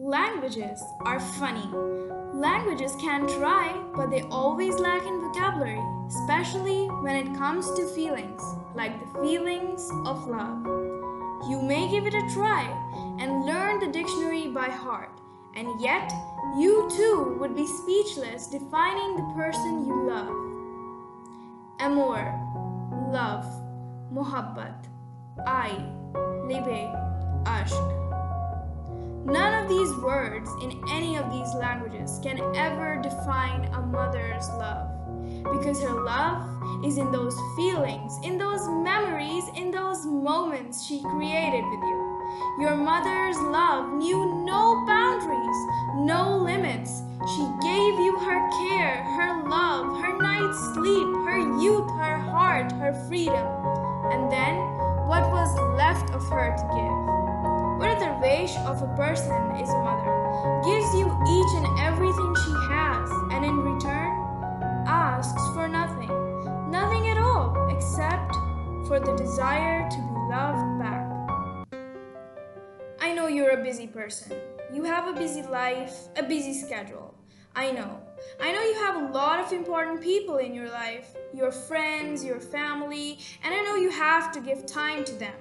Languages are funny. Languages can try, but they always lack in vocabulary, especially when it comes to feelings, like the feelings of love. You may give it a try and learn the dictionary by heart, and yet you too would be speechless defining the person you love. Amor, love, mohabbat, I, libe, ashq. Words in any of these languages can ever define a mother's love because her love is in those feelings, in those memories, in those moments she created with you. Your mother's love knew no boundaries, no limits. She gave you her care, her love, her night's sleep, her youth, her heart, her freedom. And then, what was left of her to give? Wish of a person is a mother, gives you each and everything she has, and in return asks for nothing, nothing at all, except for the desire to be loved back. I know you're a busy person. You have a busy life, a busy schedule. I know. I know you have a lot of important people in your life your friends, your family, and I know you have to give time to them.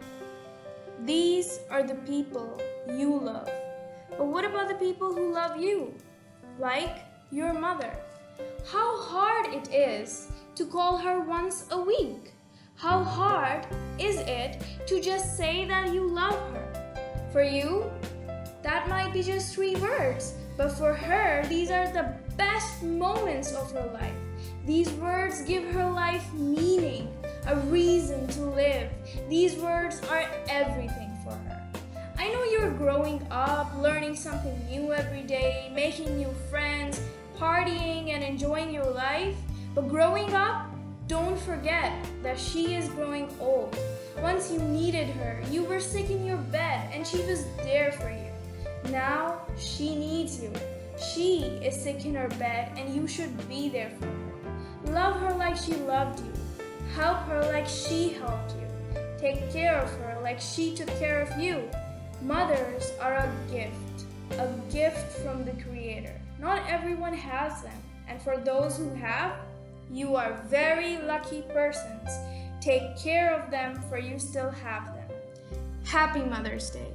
These are the people you love. But what about the people who love you? Like your mother. How hard it is to call her once a week. How hard is it to just say that you love her? For you, that might be just three words, but for her, these are the best moments of her life. These words give her life meaning, a reason to live. These words are everything for her. I know you're growing up, learning something new every day, making new friends, partying, and enjoying your life. But growing up, don't forget that she is growing old. Once you needed her, you were sick in your bed, and she was there for you. Now she needs you. She is sick in her bed, and you should be there for her. Love her like she loved you. Help her like she helped you. Take care of her like she took care of you. Mothers are a gift, a gift from the Creator. Not everyone has them, and for those who have, you are very lucky persons. Take care of them, for you still have them. Happy Mother's Day.